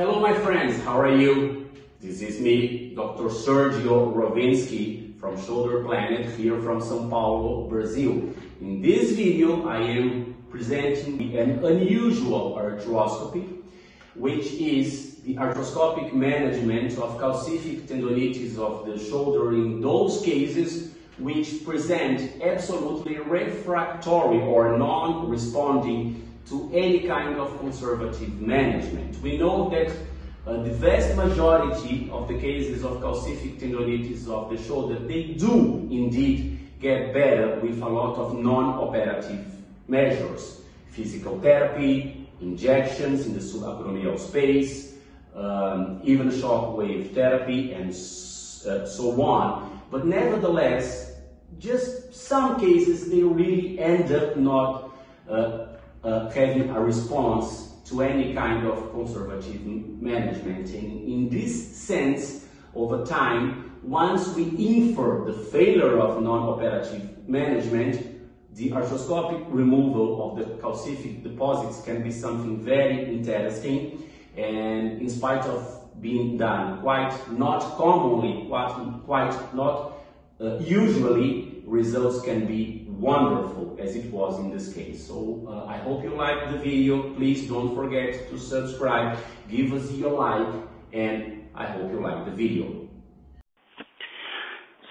Hello, my friends, how are you? This is me, Dr. Sergio Rowinski from Shoulder Planet here from Sao Paulo, Brazil. In this video, I am presenting an unusual arthroscopy, which is the arthroscopic management of calcific tendonitis of the shoulder in those cases which present absolutely refractory or non-responding to any kind of conservative management. We know that uh, the vast majority of the cases of calcific tendonitis of the shoulder, they do indeed get better with a lot of non-operative measures. Physical therapy, injections in the subacromial space, um, even shock wave therapy, and uh, so on. But nevertheless, just some cases they really end up not uh, uh, having a response to any kind of conservative management. And in this sense, over time, once we infer the failure of non-operative management, the arthroscopic removal of the calcific deposits can be something very interesting and in spite of being done quite not commonly, quite, quite not uh, usually, results can be wonderful as it was in this case. So uh, I hope you liked the video. Please don't forget to subscribe, give us your like, and I hope you like the video.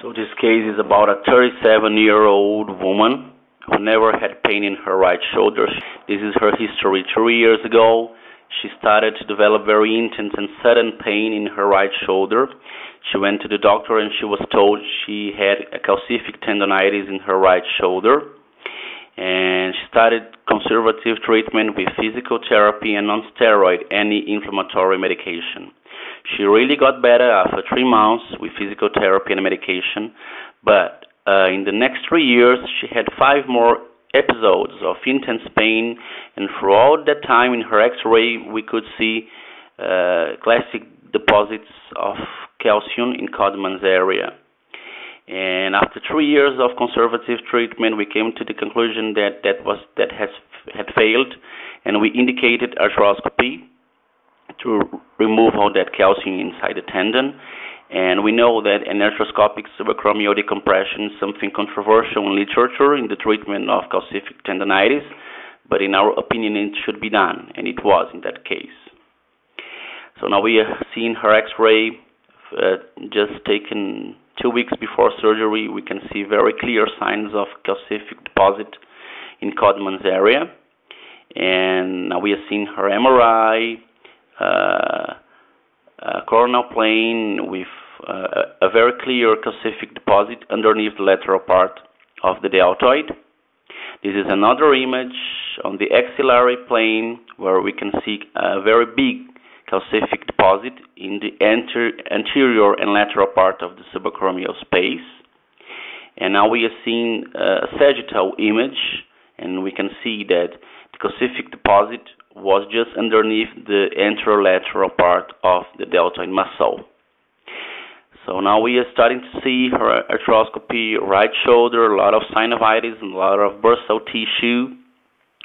So this case is about a 37 year old woman who never had pain in her right shoulder. This is her history. Three years ago, she started to develop very intense and sudden pain in her right shoulder. She went to the doctor and she was told she had a calcific tendonitis in her right shoulder. And she started conservative treatment with physical therapy and non-steroid anti-inflammatory medication. She really got better after three months with physical therapy and medication, but uh, in the next three years she had five more episodes of intense pain, and throughout that time in her X-ray we could see uh, classic deposits of calcium in Codman's area. And after three years of conservative treatment, we came to the conclusion that that was that has had failed, and we indicated arthroscopy to remove all that calcium inside the tendon. And we know that an arthroscopic subacromial decompression is something controversial in literature in the treatment of calcific tendonitis, but in our opinion, it should be done, and it was in that case. So now we have seen her X-ray uh, just taken two weeks before surgery. We can see very clear signs of calcific deposit in Codman's area, and now we have seen her MRI, uh, uh, coronal plane with Uh, a very clear calcific deposit underneath the lateral part of the deltoid. This is another image on the axillary plane where we can see a very big calcific deposit in the anterior and lateral part of the subacromial space. And now we are seeing a sagittal image, and we can see that the calcific deposit was just underneath the anterolateral part of the deltoid muscle. So now we are starting to see her arthroscopy, right shoulder, a lot of synovitis, a lot of bursal tissue,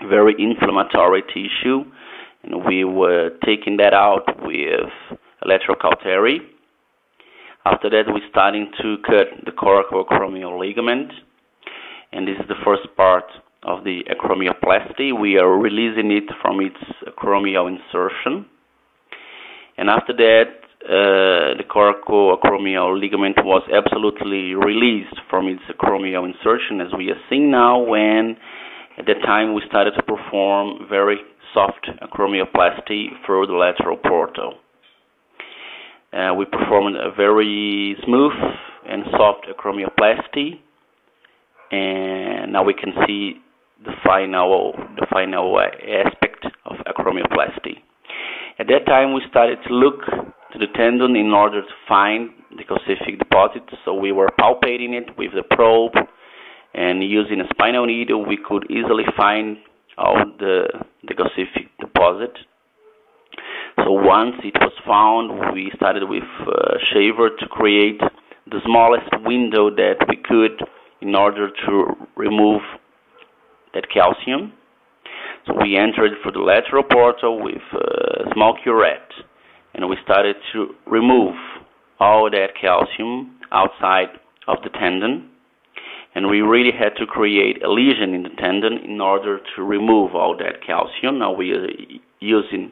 very inflammatory tissue and we were taking that out with electrocautery. After that, we're starting to cut the coracoacromial ligament, and this is the first part of the acromioplasty. We are releasing it from its acromial insertion, and after that, uh, coracoacromial ligament was absolutely released from its acromial insertion, as we are seeing now. When at that time we started to perform very soft acromioplasty through the lateral portal. Uh, we performed a very smooth and soft acromioplasty, and now we can see the final the final aspect of acromioplasty. At that time, we started to look to the tendon in order to find the calcific deposit. So we were palpating it with the probe, and using a spinal needle, we could easily find out the, the calcific deposit. So once it was found, we started with uh, shaver to create the smallest window that we could in order to remove that calcium. So we entered through the lateral portal with a small curette. And we started to remove all that calcium outside of the tendon and we really had to create a lesion in the tendon in order to remove all that calcium. Now we are using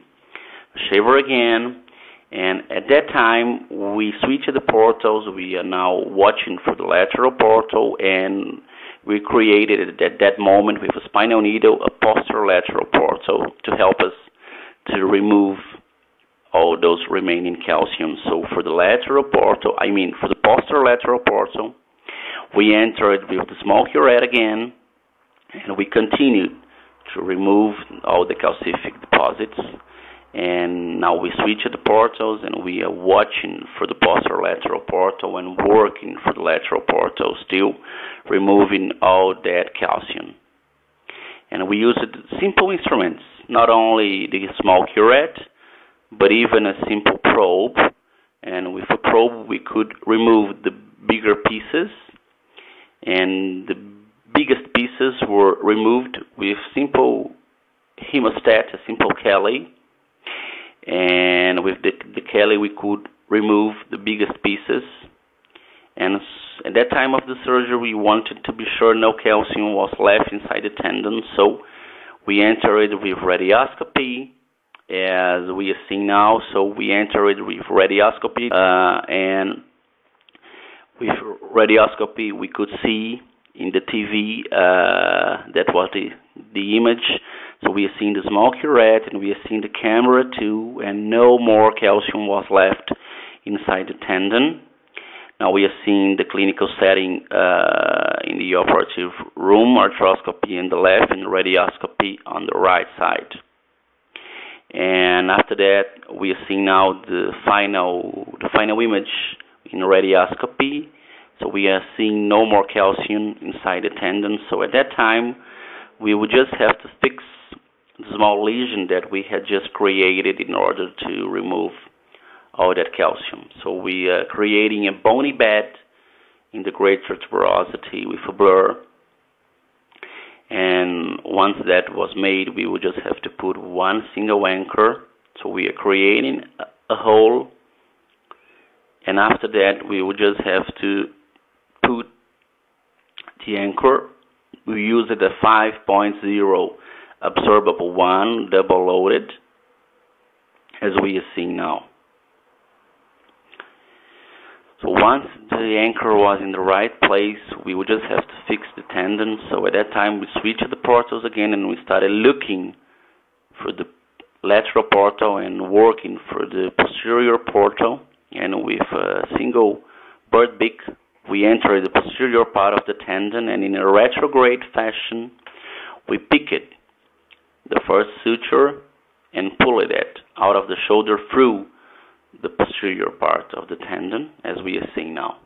shaver again, and at that time we switched the portals. We are now watching for the lateral portal, and we created at that moment with a spinal needle a posterolateral portal to help us to remove all those remaining calcium. So for the lateral portal, I mean for the posterior lateral portal, we entered with the small curette again, and we continued to remove all the calcific deposits. And now we switch the portals, and we are watching for the posterior lateral portal and working for the lateral portal, still removing all that calcium. And we used simple instruments, not only the small curette, but even a simple probe. And with a probe, we could remove the bigger pieces and the biggest pieces were removed with simple hemostat, a simple Kelly, and with the, the Kelly we could remove the biggest pieces. And at that time of the surgery, we wanted to be sure no calcium was left inside the tendon, so we entered with radioscopy, as we are seeing now. So we entered with radioscopy, uh, and with radioscopy we could see in the TV uh, that was the the image. So we are seeing the small curette and we are seeing the camera too, and no more calcium was left inside the tendon. Now we are seeing the clinical setting uh, in the operative room, arthroscopy on the left and radioscopy on the right side. And after that, we are seeing now the final the final image in radioscopy. So we are seeing no more calcium inside the tendon. So at that time, we would just have to fix the small lesion that we had just created in order to remove all that calcium. So we are creating a bony bed in the greater tuberosity with a burr. And once that was made, we would just have to put one single anchor. So we are creating a hole. And after that we would just have to put the anchor. We use the 5.0 absorbable one double loaded as we are seeing now. So once the anchor was in the right place we would just have to fix the tendon so at that time we switched the portals again and we started looking for the lateral portal and working for the posterior portal. And with a single bird beak we enter the posterior part of the tendon and in a retrograde fashion we pick it the first suture and pull it out of the shoulder through the posterior part of the tendon as we are seeing now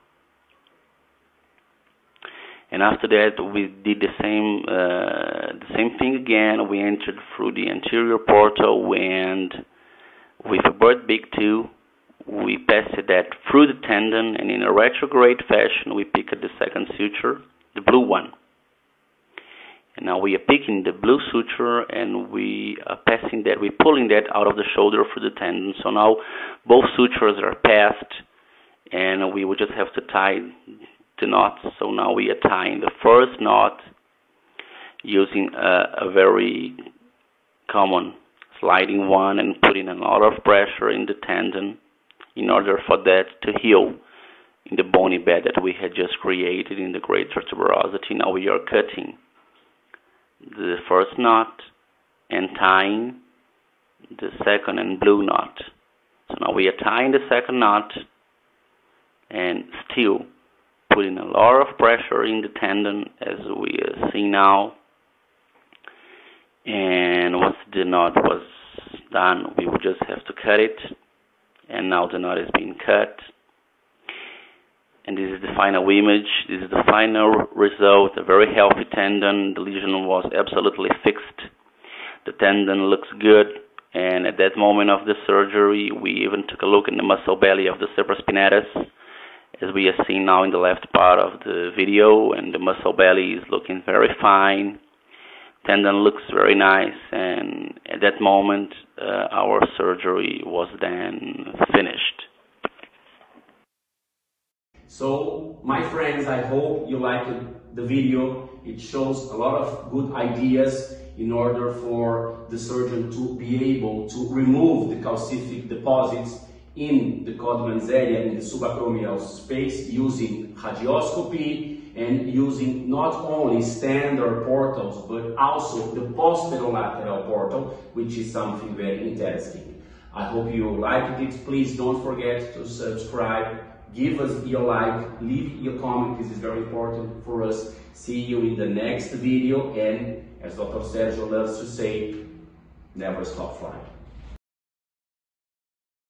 and after that we did the same uh, the same thing again we entered through the anterior portal and with a bird beak too we passed that through the tendon and in a retrograde fashion we picked the second suture, the blue one. And now we are picking the blue suture and we are passing that, we're pulling that out of the shoulder through the tendon. So now both sutures are passed and we will just have to tie the knots. So now we are tying the first knot using a, a very common sliding one and putting a lot of pressure in the tendon in order for that to heal in the bony bed that we had just created in the greater tuberosity. Now we are cutting the first knot and tying the second and blue knot. So now we are tying the second knot and still putting a lot of pressure in the tendon as we see now. And once the knot was done, we would just have to cut it. And now the knot is being cut. And this is the final image. This is the final result. A very healthy tendon. The lesion was absolutely fixed. The tendon looks good. And at that moment of the surgery we even took a look in the muscle belly of the supraspinatus as we are seeing now in the left part of the video and the muscle belly is looking very fine tendon looks very nice, and at that moment, uh, our surgery was then finished. So, my friends, I hope you liked the video. It shows a lot of good ideas in order for the surgeon to be able to remove the calcific deposits in the Codman's area in the subacromial space using radioscopy and using not only standard portals but also the posterolateral portal which is something very interesting. I hope you liked it. Please don't forget to subscribe give us your like, leave your comment, this is very important for us. See you in the next video and as Dr. Sergio loves to say, never stop flying.